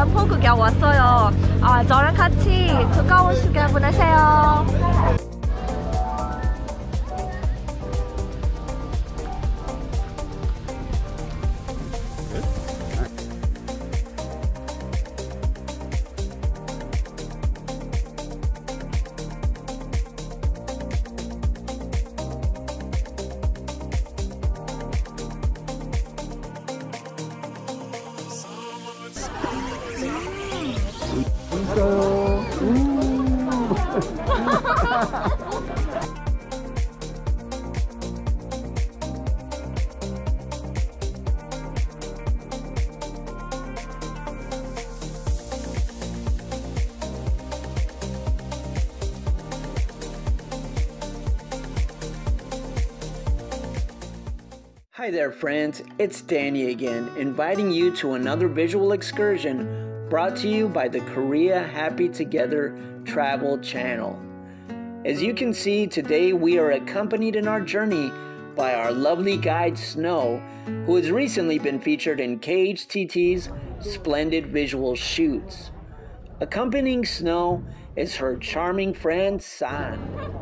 단풍 구경 왔어요. 아, 저랑 같이 즐거운 시간 보내세요. Hi there, friends. It's Danny again, inviting you to another visual excursion brought to you by the Korea Happy Together Travel Channel. As you can see, today we are accompanied in our journey by our lovely guide Snow, who has recently been featured in KHTT's splendid visual shoots. Accompanying Snow is her charming friend San.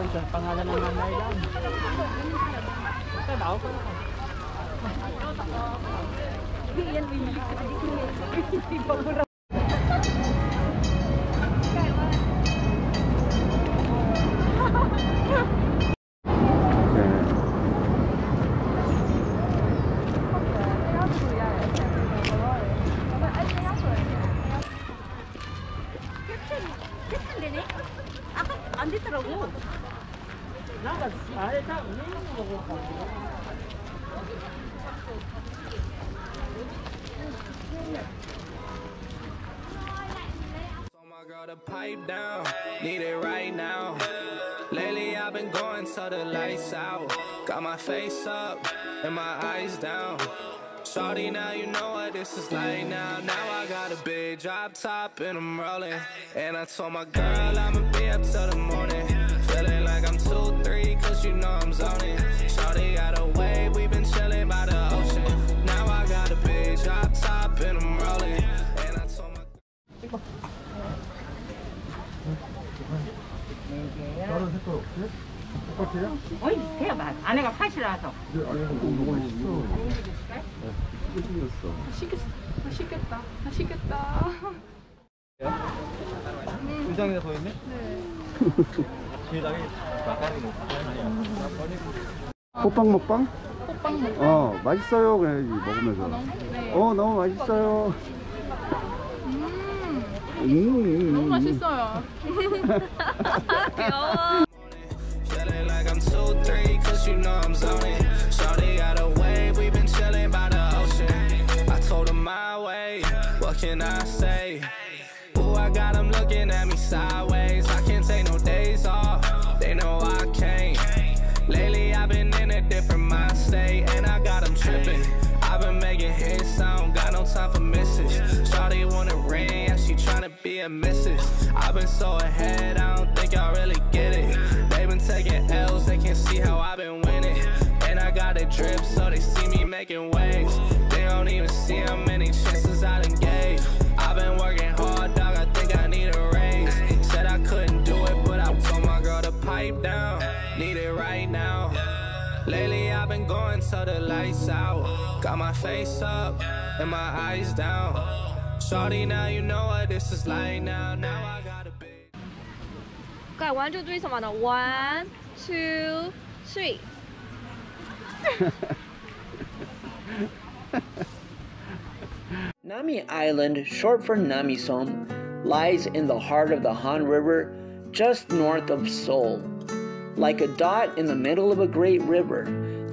Yun, sa pangalan ng nanay lang. Ito daw. 네. 안 됐더라고. Told my girl to pipe down, need it right now. Lately I've been going till the lights out. Got my face up and my eyes down. Shorty, now you know what this is like now. Now I got a big drop top and I'm rolling. And I told my girl I'ma be up till the morning. Feeling like I'm 2-3 cause you know I'm zoning. Shorty got a wave, we been chilling by the ocean. Now I got a big drop top and I'm rolling. And I told my 다른 색깔 없어요? 똑같아요? 어이 비슷해요 맛 안에가 팥이라서 네, 아니, 너무 맛있어. 네, 크게 생겼어. 맛있겠다. 맛있겠다. 의상이 더 있네? 네. 호빵 먹방? 호빵 먹방? 어, 맛있어요. 그래야지, 먹으면서. 어, 너무 맛있어요. 음, 너무 맛있어요. 귀여워. Feeling like I'm 2-3 cause you know I'm zoning. Shorty got a wave, we been chilling by the ocean. I told her my way, what can I say? Ooh, I got them looking at me sideways. Misses. I've been so ahead, I don't think y'all really get it. They've been taking L's, they can see how I've been winning. And I got a drip, so they see me making waves. They don't even see how many chances I done gave. I've been working hard, dog, I think I need a raise. Said I couldn't do it, but I told my girl to pipe down. Need it right now. Lately I've been going till the lights out. Got my face up and my eyes down. Sorry now you know what this is like now. Now I gotta be. Okay, one, two, three, someone. One, two, three. Nami Island, short for Namiseom, lies in the heart of the Han River, just north of Seoul. Like a dot in the middle of a great river,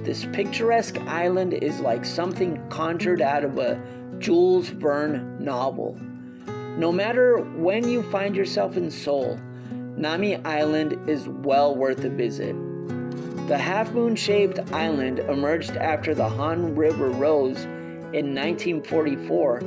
this picturesque island is like something conjured out of a Jules Verne novel. No matter when you find yourself in Seoul, Nami Island is well worth a visit. The half moon shaped island emerged after the Han River rose in 1944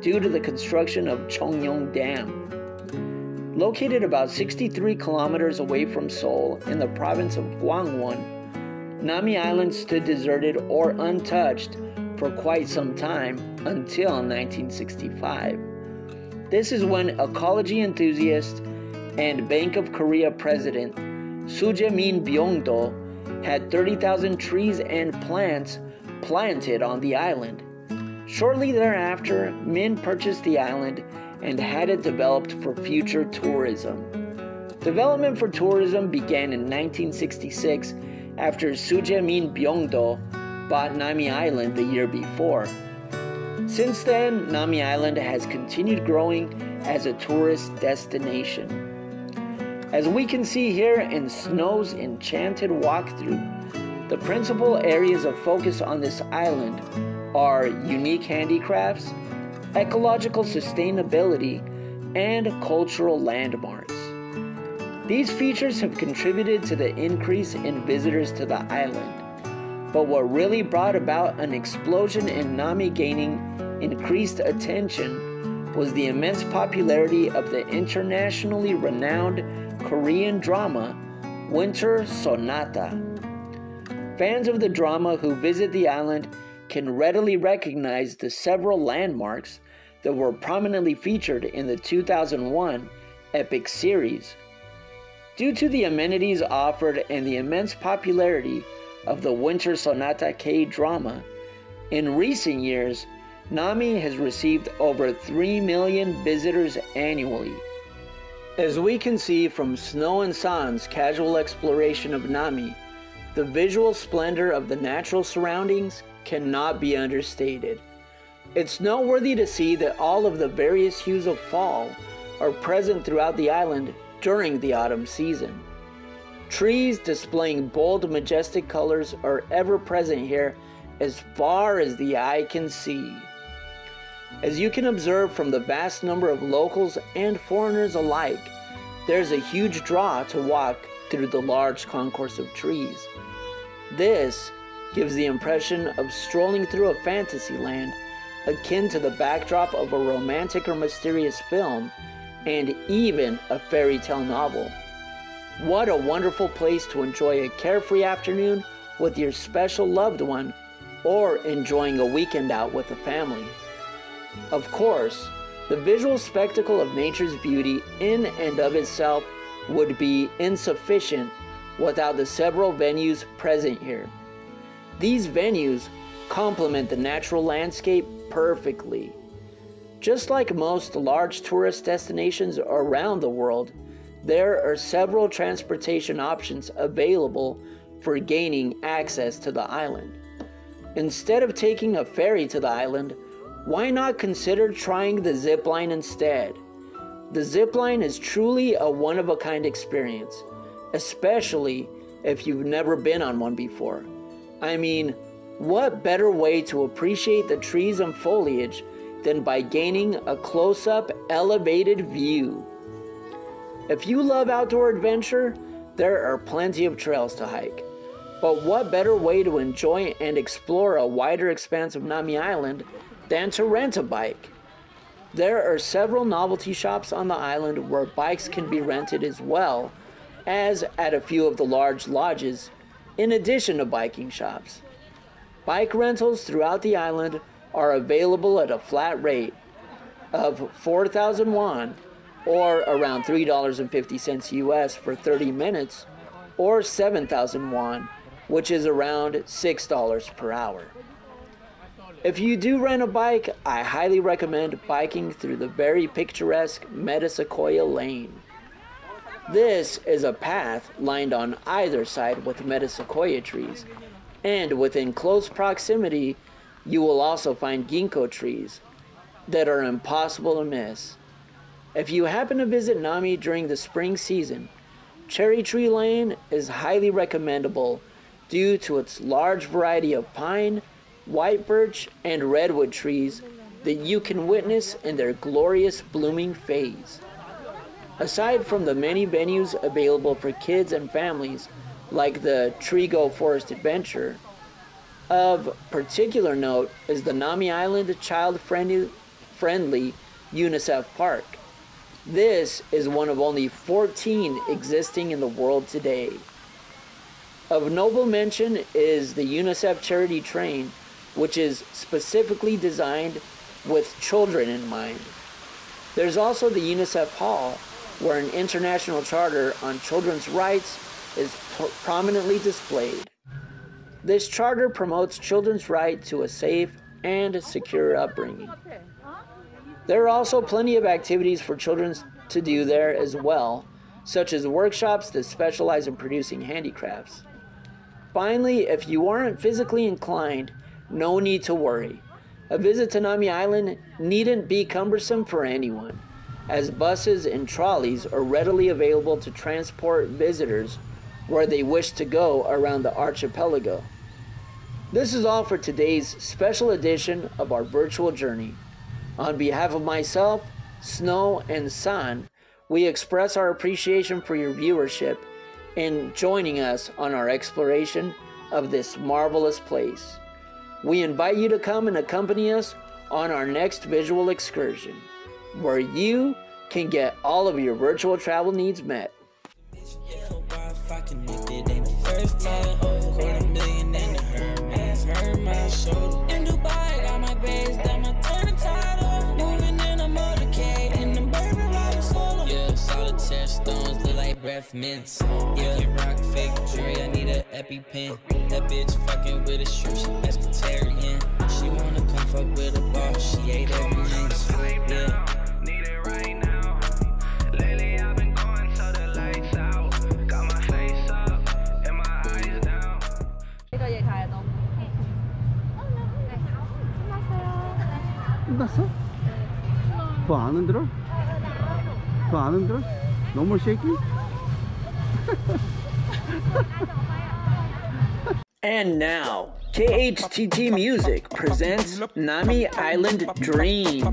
due to the construction of Cheongpyeong Dam. Located about 63 kilometers away from Seoul in the province of Gangwon, Nami Island stood deserted or untouched for quite some time until 1965. This is when ecology enthusiast and Bank of Korea president Soo Jae-min Byung-do had 30,000 trees and plants planted on the island. Shortly thereafter, Min purchased the island and had it developed for future tourism. Development for tourism began in 1966 after Soo Jae-min Byung-do bought Nami Island the year before. Since then, Nami Island has continued growing as a tourist destination. As we can see here in Snow's enchanted walkthrough, the principal areas of focus on this island are unique handicrafts, ecological sustainability, and cultural landmarks. These features have contributed to the increase in visitors to the island. But what really brought about an explosion in Nami gaining increased attention was the immense popularity of the internationally renowned Korean drama Winter Sonata. Fans of the drama who visit the island can readily recognize the several landmarks that were prominently featured in the 2001 epic series. Due to the amenities offered and the immense popularity of the Winter Sonata K drama, in recent years, Nami has received over 3 million visitors annually. As we can see from Snow and San's casual exploration of Nami, the visual splendor of the natural surroundings cannot be understated. It's noteworthy to see that all of the various hues of fall are present throughout the island during the autumn season. Trees displaying bold, majestic colors are ever present here as far as the eye can see. As you can observe from the vast number of locals and foreigners alike, there's a huge draw to walk through the large concourse of trees. This gives the impression of strolling through a fantasy land akin to the backdrop of a romantic or mysterious film and even a fairy tale novel. What a wonderful place to enjoy a carefree afternoon with your special loved one or enjoying a weekend out with the family. Of course, the visual spectacle of nature's beauty in and of itself would be insufficient without the several venues present here. These venues complement the natural landscape perfectly. Just like most large tourist destinations around the world, there are several transportation options available for gaining access to the island. Instead of taking a ferry to the island, why not consider trying the zip line instead? The zip line is truly a one of a kind experience, especially if you've never been on one before. I mean, what better way to appreciate the trees and foliage than by gaining a close up, elevated view? If you love outdoor adventure, there are plenty of trails to hike. But what better way to enjoy and explore a wider expanse of Nami Island than to rent a bike? There are several novelty shops on the island where bikes can be rented as well as at a few of the large lodges, in addition to biking shops. Bike rentals throughout the island are available at a flat rate of 4,000 won or around $3.50 US for 30 minutes or 7,000 won, which is around $6 per hour. If you do rent a bike, I highly recommend biking through the very picturesque Metasequoia Lane. This is a path lined on either side with Metasequoia trees, and within close proximity, you will also find ginkgo trees that are impossible to miss. If you happen to visit Nami during the spring season, Cherry Tree Lane is highly recommendable due to its large variety of pine, white birch, and redwood trees that you can witness in their glorious blooming phase. Aside from the many venues available for kids and families, like the Trigo Forest Adventure, of particular note is the Nami Island child friendly, friendly UNICEF Park. This is one of only 14 existing in the world today. Of noble mention is the UNICEF charity train, which is specifically designed with children in mind. There's also the UNICEF Hall, where an international charter on children's rights is prominently displayed. This charter promotes children's right to a safe and secure upbringing. There are also plenty of activities for children to do there as well, such as workshops that specialize in producing handicrafts. Finally, if you aren't physically inclined, no need to worry. A visit to Nami Island needn't be cumbersome for anyone, as buses and trolleys are readily available to transport visitors where they wish to go around the archipelago. This is all for today's special edition of our virtual journey. On behalf of myself, Snow, and San, we express our appreciation for your viewership and joining us on our exploration of this marvelous place. We invite you to come and accompany us on our next visual excursion, where you can get all of your virtual travel needs met. breath mints. Yeah, rock fake jewelry, I need an EpiPen. That bitch fucking with a shrimp, she pescatarian. She wanna come fuck with a boss, she ate every inch. Yeah. 끝났어? 더안 흔들어? 더안 흔들어? No more shaking? and now, KHTT Music presents Nami Island Dream.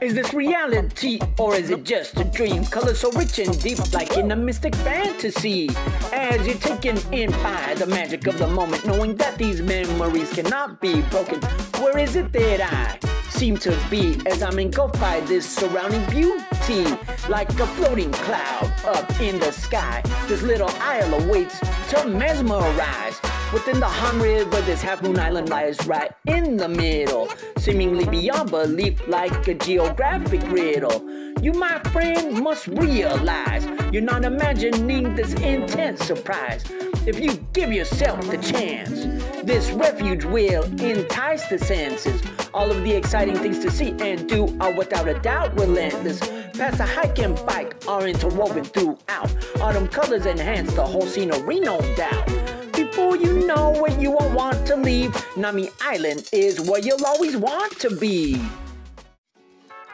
Is this reality or is it just a dream? Color so rich and deep like in a mystic fantasy. As you're taken in by the magic of the moment, knowing that these memories cannot be broken. Where is it that I seem to be as I'm engulfed by this surrounding beauty. Like a floating cloud up in the sky, this little isle awaits to mesmerize. Within the Han River, this half moon island lies right in the middle, seemingly beyond belief like a geographic riddle. You, my friend, must realize you're not imagining this intense surprise. If you give yourself the chance, this refuge will entice the senses. All of the exciting things to see and do are without a doubt relentless. Past a hike and bike are interwoven throughout. Autumn colors enhance the whole scenery, no doubt. Before you know it, you won't want to leave. Nami Island is where you'll always want to be.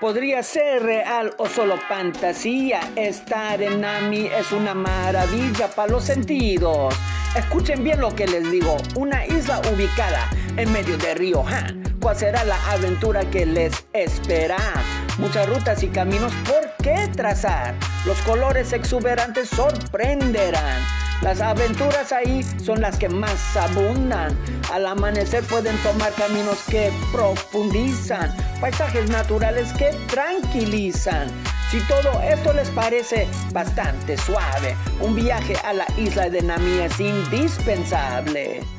Podría ser real o solo fantasía. Estar en Nami es una maravilla para los sentidos. Escuchen bien lo que les digo. Una isla ubicada en medio de Río Han. ¿Cuál será la aventura que les espera? Muchas rutas y caminos por qué trazar. Los colores exuberantes sorprenderán. Las aventuras ahí son las que más abundan. Al amanecer pueden tomar caminos que profundizan, paisajes naturales que tranquilizan. Si todo esto les parece bastante suave, un viaje a la isla de Nami es indispensable.